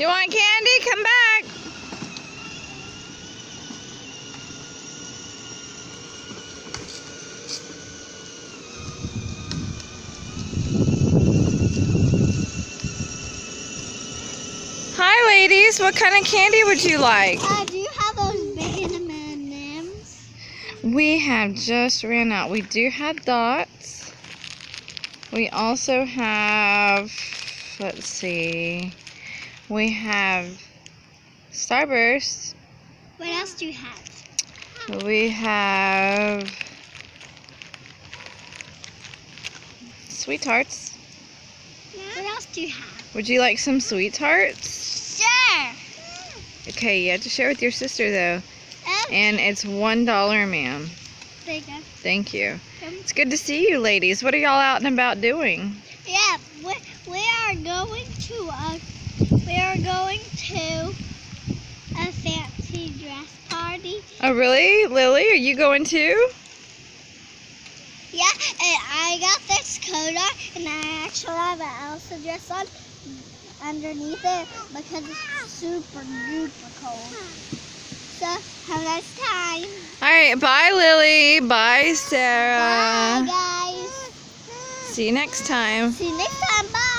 want candy? Come back. Hi, ladies. What kind of candy would you like? Uh, do you have those big M&Ms? We have just ran out. We do have dots. We also have, let's see, we have Starburst. What else do you have? We have Sweet Tarts. What else do you have? Would you like some Sweet Tarts? Sure. Okay, you have to share with your sister though. Oh, And it's one dollar, ma'am. there you go. Thank you. It's good to see you, ladies. What are y'all out and about doing? Yeah, we, we are going to a we are going to a fancy dress party. Oh, really? Lily, are you going too? Yeah, and I got this coat on, and I actually have an Elsa dress on underneath it because it's super duper cold. So have a nice time. All right, bye, Lily. Bye, Sarah. Bye, guys. See you next time. See you next time. Bye.